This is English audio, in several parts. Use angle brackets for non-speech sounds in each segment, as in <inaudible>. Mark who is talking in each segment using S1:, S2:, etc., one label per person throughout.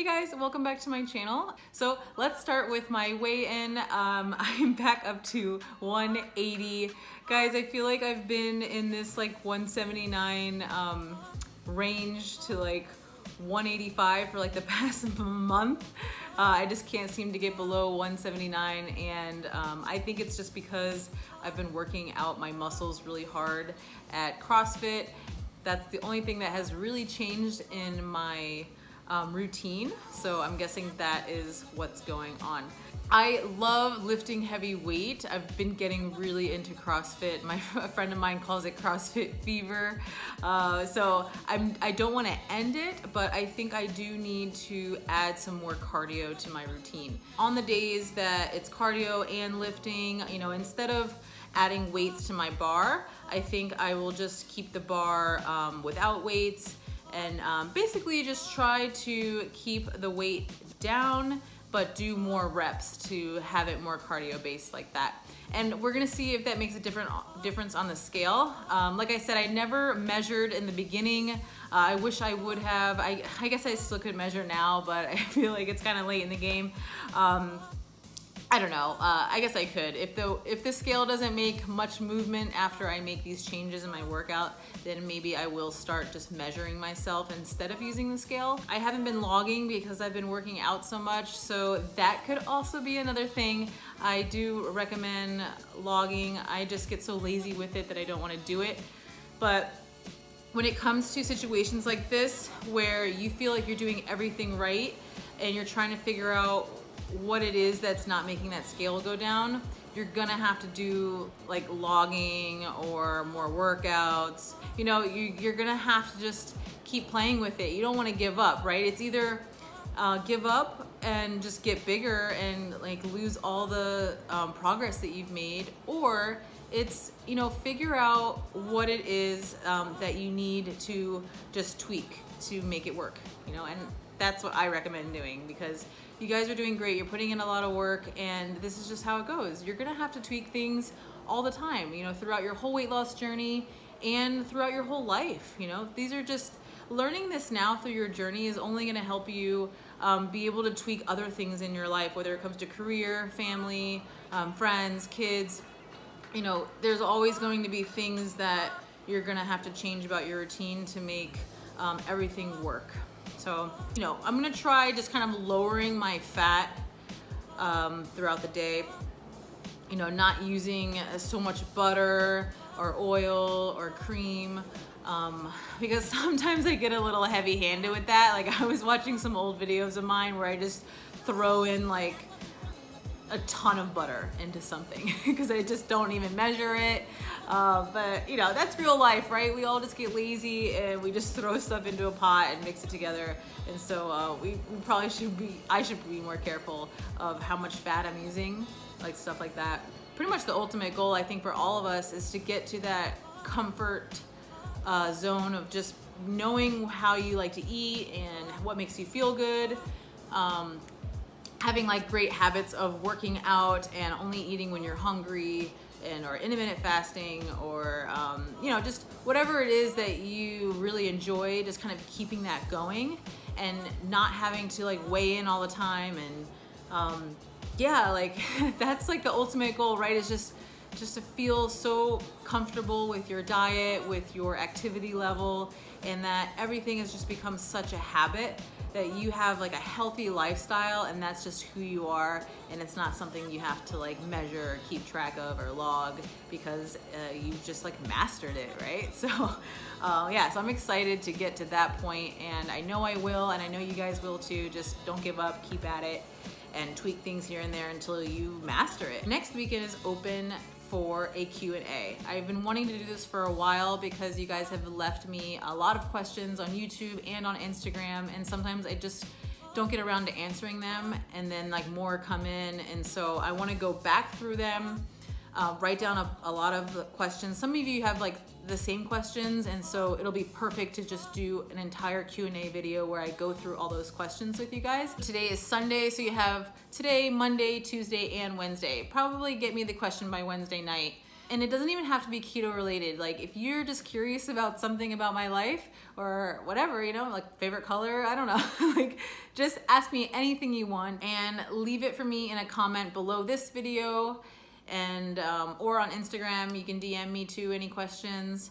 S1: Hey guys, welcome back to my channel. So let's start with my weigh-in. Um, <laughs> I'm back up to 180. Guys, I feel like I've been in this like 179 um, range to like 185 for like the <laughs> past month. Uh, I just can't seem to get below 179 and um, I think it's just because I've been working out my muscles really hard at CrossFit. That's the only thing that has really changed in my um, routine. So I'm guessing that is what's going on. I love lifting heavy weight. I've been getting really into CrossFit. My <laughs> a friend of mine calls it CrossFit fever. Uh, so I'm, I don't want to end it, but I think I do need to add some more cardio to my routine. On the days that it's cardio and lifting, you know, instead of adding weights to my bar, I think I will just keep the bar um, without weights and um, basically just try to keep the weight down but do more reps to have it more cardio based like that. And we're gonna see if that makes a different difference on the scale. Um, like I said, I never measured in the beginning. Uh, I wish I would have. I, I, guess I still could measure now, but <laughs> I feel like it's kind of late in the game. Um, I don't know. Uh, I guess I could. If the if the scale doesn't make much movement after I make these changes in my workout, then maybe I will start just measuring myself instead of using the scale. I haven't been logging because I've been working out so much, so that could also be another thing. I do recommend logging. I just get so lazy with it that I don't want to do it. But when it comes to situations like this where you feel like you're doing everything right and you're trying to figure out what it is that's not making that scale go down, you're gonna have to do like logging or more workouts. You know, you, you're gonna have to just keep playing with it. You don't wanna give up, right? It's either uh, give up and just get bigger and like lose all the um, progress that you've made or it's you know figure out what it is um, that you need to just tweak to make it work you know and that's what I recommend doing because you guys are doing great. You're putting in a lot of work and this is just how it goes. You're gonna have to tweak things all the time, you know, throughout your whole weight loss journey and throughout your whole life, you know. These are just, learning this now through your journey is only gonna help you um, be able to tweak other things in your life, whether it comes to career, family, um, friends, kids. You know, there's always going to be things that you're gonna have to change about your routine to make um, everything work. So, you know, I'm gonna try just kind of lowering my fat um, throughout the day. You know, not using so much butter or oil or cream um, <laughs> because sometimes I get a little heavy handed with that. Like <laughs> I was watching some old videos of mine where I just throw in like a ton of butter into something <laughs> because I just don't even measure it. Uh, but you know, that's real life, right? We all just get lazy and we just throw stuff into a pot and mix it together. And so uh, we, we probably should be, I should be more careful of how much fat I'm using, like stuff like that. Pretty much the ultimate goal, I think, for all of us is to get to that comfort uh, zone of just knowing how you like to eat and what makes you feel good. Um, having like great habits of working out and only eating when you're hungry and or intermittent fasting or um, you know just whatever it is that you really enjoy just kind of keeping that going and not having to like weigh in all the time and um, yeah like <laughs> that's like the ultimate goal right? Is just just to feel so comfortable with your diet with your activity level and that everything has just become such a habit that you have like a healthy lifestyle and that's just who you are and it's not something you have to like measure or keep track of or log because uh, you just like mastered it right? <laughs> So uh, yeah so I'm excited to get to that point and I know I will and I know you guys will too. Just don't give up. Keep at it and tweak things here and there until you master it. Next weekend is open for a Q&A. I've been wanting to do this for a while because you guys have left me a lot of questions on YouTube and on Instagram and sometimes I just don't get around to answering them and then like more come in and so I want to go back through them uh, write down a, a, lot of questions. Some of you have like the same questions and so it'll be perfect to just do an entire Q&A video where I go through all those questions with you guys. Today is Sunday, so you have today, Monday, Tuesday, and Wednesday. Probably get me the question by Wednesday night and it doesn't even have to be keto related. Like if you're just curious about something about my life or whatever, you know, like favorite color, I don't know, <laughs> like just ask me anything you want and leave it for me in a comment below this video and um, or on Instagram. You can DM me too any questions.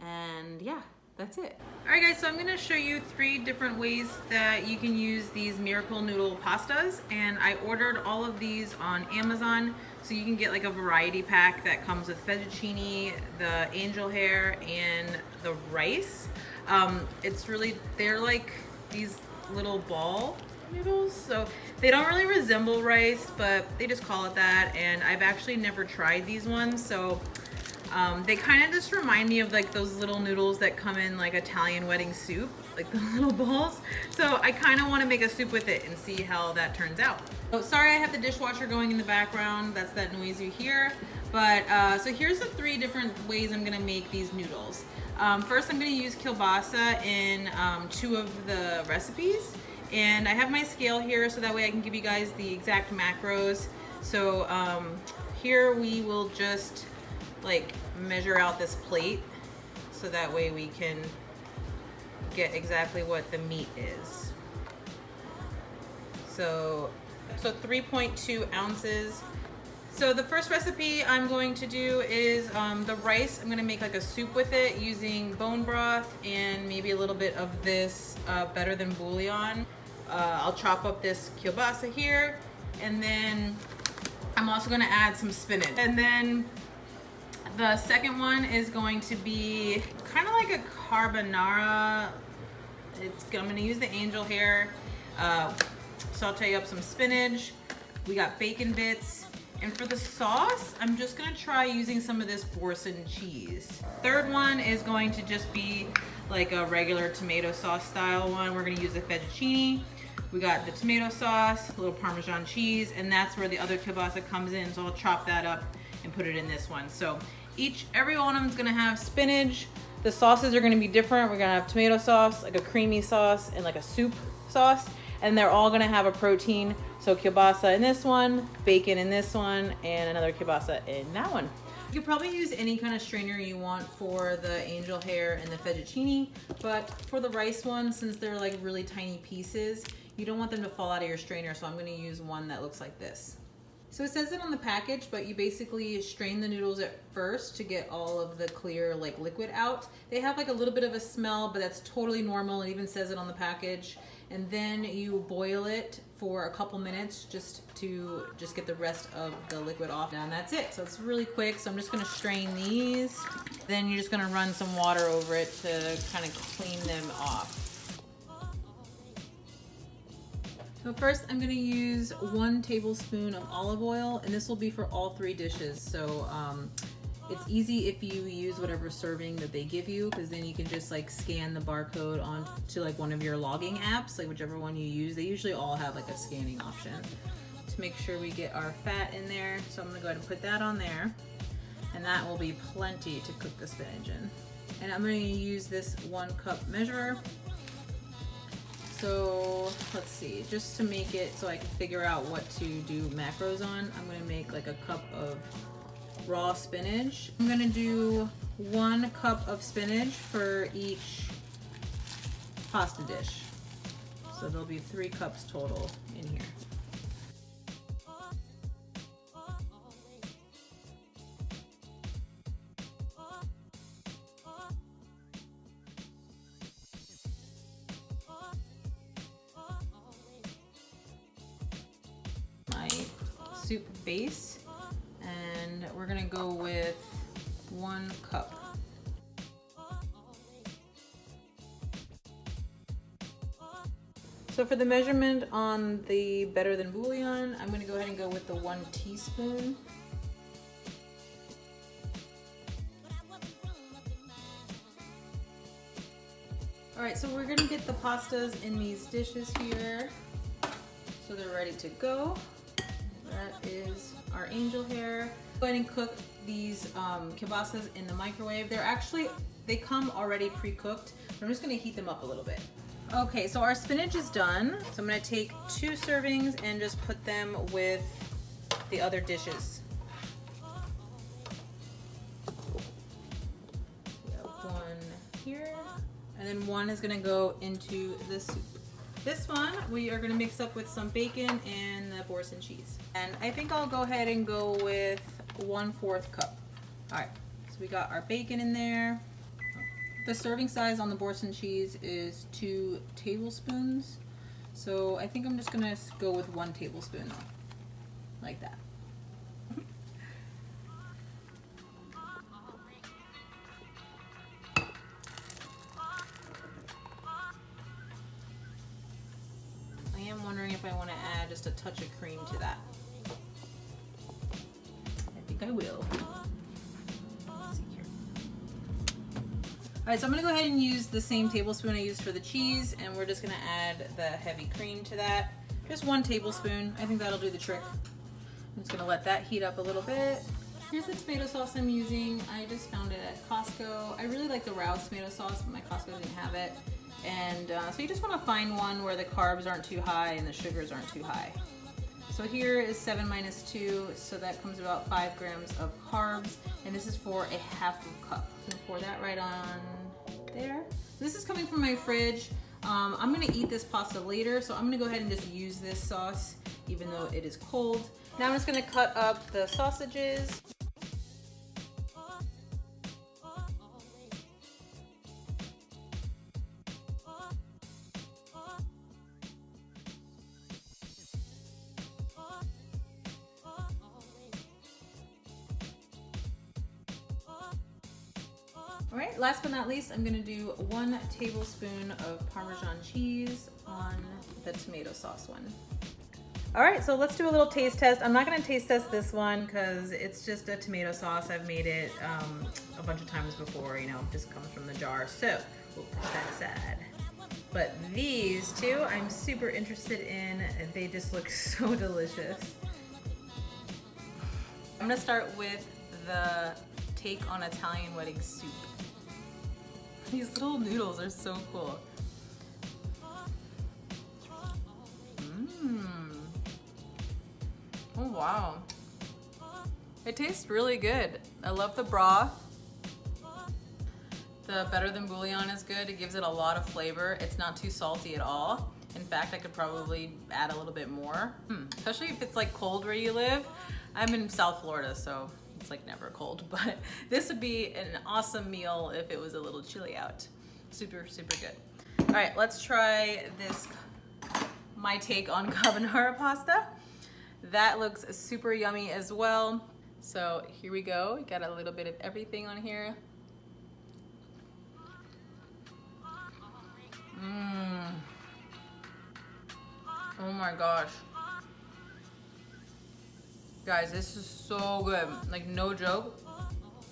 S1: And yeah, that's it. All right guys, so I'm gonna show you three different ways that you can use these Miracle Noodle pastas. And I ordered all of these on Amazon. So you can get like a variety pack that comes with fettuccine, the angel hair, and the rice. Um, it's really, they're like these little ball noodles. So they don't really resemble rice, but they just call it that. And I've actually never tried these ones. So um, they kind of just remind me of like those little noodles that come in like Italian wedding soup, like <laughs> the little balls. So I kind of want to make a soup with it and see how that turns out. So sorry I have the dishwasher going in the background. That's that noise you hear. But uh, so here's the three different ways I'm gonna make these noodles. Um, first I'm gonna use kielbasa in um, two of the recipes. And I have my scale here so that way I can give you guys the exact macros. So um, here we will just like measure out this plate so that way we can get exactly what the meat is. So, so 3.2 ounces. So the first recipe I'm going to do is um, the rice. I'm gonna make like a soup with it using bone broth and maybe a little bit of this uh, better than bouillon. Uh, I'll chop up this kielbasa here and then I'm also gonna add some spinach. And then the second one is going to be kind of like a carbonara. It's, I'm gonna use the angel hair, uh, saute up some spinach. We got bacon bits. And for the sauce, I'm just gonna try using some of this Boursin cheese. Third one is going to just be like a regular tomato sauce style one. We're gonna use the fettuccine. We got the tomato sauce, a little Parmesan cheese, and that's where the other kielbasa comes in. So I'll chop that up and put it in this one. So each, every one of them is gonna have spinach. The sauces are gonna be different. We're gonna have tomato sauce, like a creamy sauce, and like a soup sauce. And they're all gonna have a protein. So kielbasa in this one, bacon in this one, and another kielbasa in that one. You could probably use any kind of strainer you want for the angel hair and the fettuccine, but for the rice one, since they're like really tiny pieces, you don't want them to fall out of your strainer, so I'm gonna use one that looks like this. So it says it on the package, but you basically strain the noodles at first to get all of the clear like liquid out. They have like a little bit of a smell, but that's totally normal. It even says it on the package. And then you boil it for a couple minutes just to just get the rest of the liquid off. And that's it. So it's really quick. So I'm just gonna strain these. Then you're just gonna run some water over it to kind of clean them off. So first I'm gonna use one tablespoon of olive oil and this will be for all three dishes. So um, it's easy if you use whatever serving that they give you because then you can just like scan the barcode onto like one of your logging apps, like whichever one you use. They usually all have like a scanning option to make sure we get our fat in there. So I'm gonna go ahead and put that on there and that will be plenty to cook the spinach in. And I'm gonna use this one cup measure so let's see, just to make it so I can figure out what to do macros on, I'm gonna make like a cup of raw spinach. I'm gonna do one cup of spinach for each pasta dish. So there'll be three cups total in here. Base and we're gonna go with one cup. So for the measurement on the Better Than Bouillon, I'm gonna go ahead and go with the one teaspoon. All right, so we're gonna get the pastas in these dishes here. So they're ready to go. That is our angel hair. Go ahead and cook these um, in the microwave. They're actually, they come already pre-cooked. I'm just gonna heat them up a little bit. Okay, so our spinach is done. So I'm gonna take two servings and just put them with the other dishes. one here, and then one is gonna go into the soup. This one we are gonna mix up with some bacon and the Boursin cheese. And I think I'll go ahead and go with one fourth cup. All right, so we got our bacon in there. The serving size on the Boursin cheese is two tablespoons. So I think I'm just gonna go with one tablespoon, like that. Wondering if I want to add just a touch of cream to that. I think I will. All right, so I'm gonna go ahead and use the same tablespoon I used for the cheese, and we're just gonna add the heavy cream to that. Just one tablespoon. I think that'll do the trick. I'm just gonna let that heat up a little bit. Here's the tomato sauce I'm using. I just found it at Costco. I really like the Rao's tomato sauce, but my Costco didn't have it. And uh, so you just wanna find one where the carbs aren't too high and the sugars aren't too high. So here is seven minus two, so that comes about five grams of carbs, and this is for a half a cup. I'm pour that right on there. This is coming from my fridge. Um, I'm gonna eat this pasta later, so I'm gonna go ahead and just use this sauce, even though it is cold. Now I'm just gonna cut up the sausages. All right, last but not least, I'm gonna do one tablespoon of Parmesan cheese on the tomato sauce one. All right, so let's do a little taste test. I'm not gonna taste test this one because it's just a tomato sauce. I've made it um, a bunch of times before, you know, just comes from the jar. So we'll put that aside. But these two, I'm super interested in. They just look <laughs> so delicious. I'm gonna start with the take on Italian wedding soup. These little noodles are so cool. Mmm. Oh wow. It tastes really good. I love the broth. The Better Than Bouillon is good. It gives it a lot of flavor. It's not too salty at all. In fact, I could probably add a little bit more, hmm. especially if it's like cold where you live. I'm in South Florida, so it's like never cold, <laughs> but this would be an awesome meal if it was a little chilly out. Super, super good. All right, let's try this, my take on <laughs> carbonara pasta. That looks super yummy as well. So here we go. Got a little bit of everything on here. Mmm. Oh my gosh. Guys, this is so good. Like, no joke.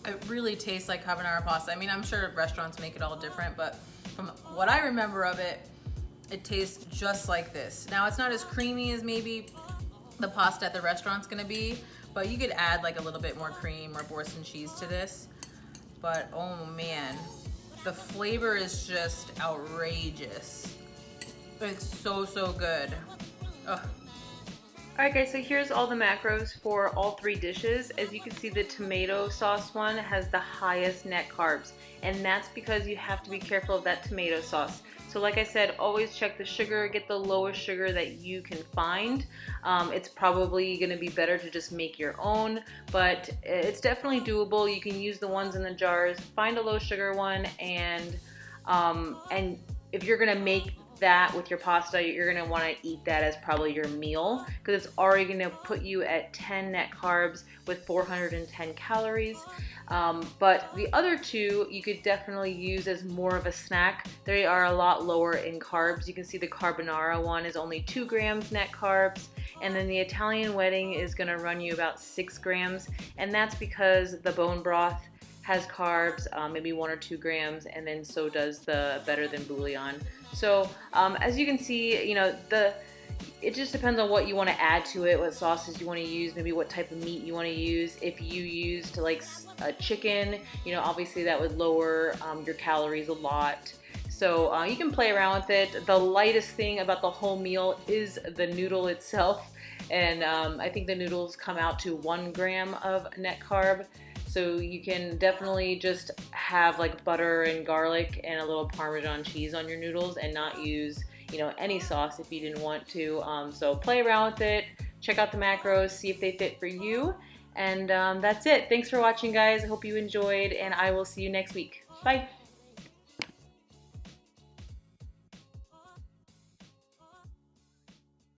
S1: It really tastes like carbonara pasta. I mean, I'm sure restaurants make it all different, but from what I remember of it, it tastes just like this. Now, it's not as creamy as maybe the pasta at the restaurant's gonna be, but you could add like a little bit more cream or Boursin cheese to this. But oh man, the flavor is just outrageous. It's so, so good. Ugh.
S2: Alright guys, so here's all the macros for all three dishes. As you can see, the tomato sauce one has the highest net carbs, and that's because you have to be careful of that tomato sauce. So like I said, always check the sugar, get the lowest sugar that you can find. Um, it's probably gonna be better to just make your own, but it's definitely doable. You can use the ones in the jars, find a low sugar one, and um, and if you're gonna make that with your pasta, you're gonna wanna eat that as probably your meal because it's already gonna put you at 10 net carbs with 410 calories. Um, but the other two you could definitely use as more of a snack. They are a lot lower in carbs. You can see the carbonara one is only two grams net carbs. And then the Italian wedding is gonna run you about six grams. And that's because the bone broth has carbs, um, maybe one or two grams, and then so does the Better Than Bouillon. So um, as you can see, you know, the it just depends on what you want to add to it, what sauces you want to use, maybe what type of meat you want to use. If you used like a chicken, you know, obviously that would lower um, your calories a lot. So uh, you can play around with it. The lightest thing about the whole meal is the noodle itself. And um, I think the noodles come out to one gram of net carb. So you can definitely just have like butter and garlic and a little Parmesan cheese on your noodles and not use, you know, any sauce if you didn't want to. Um, so play around with it, check out the macros, see if they fit for you. And um, that's it. Thanks for watching, guys. I hope you enjoyed, and I will see you next week. Bye.